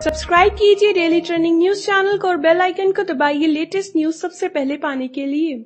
Subscribe कीजिए daily trending news channel को और बेल आइकन को दबाइए लेटेस्ट न्यूज़ सबसे पहले पाने के लिए।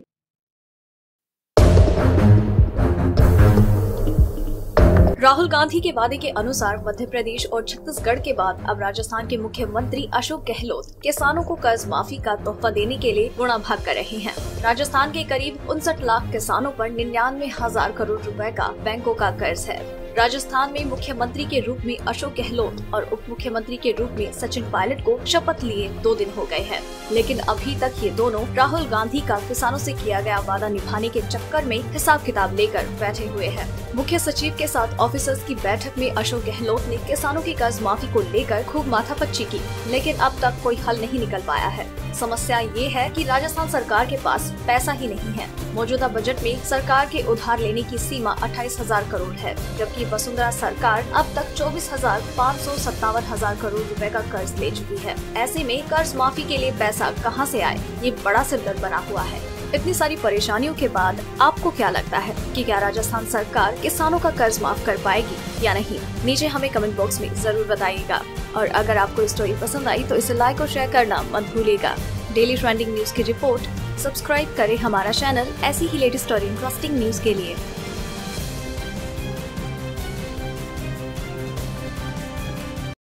राहुल गांधी के वादे के अनुसार मध्य प्रदेश और छत्तीसगढ़ के बाद अब राजस्थान के मुख्यमंत्री अशोक गहलोत किसानों को कर्ज माफ़ी का तोहफा देने के लिए गुणा भाग कर रहे हैं। राजस्थान के करीब उनसठ लाख किसानों पर निन्यानवे हज़ार करोड़ रुपए का बैंकों का कर्ज है। राजस्थान में मुख्यमंत्री के रूप में अशोक गहलोत और उप मुख्यमंत्री के रूप में सचिन पायलट को शपथ लिए दो दिन हो गए हैं। लेकिन अभी तक ये दोनों राहुल गांधी का किसानों से किया गया वादा निभाने के चक्कर में हिसाब किताब लेकर बैठे हुए हैं। मुख्य सचिव के साथ ऑफिसर्स की बैठक में अशोक गहलोत ने किसानों की कर्ज माफ़ी को लेकर खूब माथापच्ची की, लेकिन अब तक कोई हल नहीं निकल पाया है। समस्या ये है कि राजस्थान सरकार के पास पैसा ही नहीं है। मौजूदा बजट में सरकार के उधार लेने की सीमा अट्ठाईस हज़ार करोड़ है, जबकि वसुंधरा सरकार अब तक चौबीस हज़ार पाँच सौ सत्तावन हज़ार करोड़ रुपए का कर्ज ले चुकी है। ऐसे में कर्ज माफ़ी के लिए पैसा कहाँ से आए? ये बड़ा सिरदर्द बना हुआ है। इतनी सारी परेशानियों के बाद आपको क्या लगता है कि क्या राजस्थान सरकार किसानों का कर्ज माफ़ कर पाएगी या नहीं? नीचे हमें कमेंट बॉक्स में ज़रूर बताइएगा। और अगर आपको स्टोरी पसंद आई तो इसे लाइक और शेयर करना मत भूलिएगा। डेली ट्रेंडिंग न्यूज़ की रिपोर्ट सब्सक्राइब करें हमारा चैनल ऐसी ही लेटेस्ट और इंटरेस्टिंग न्यूज़ के लिए।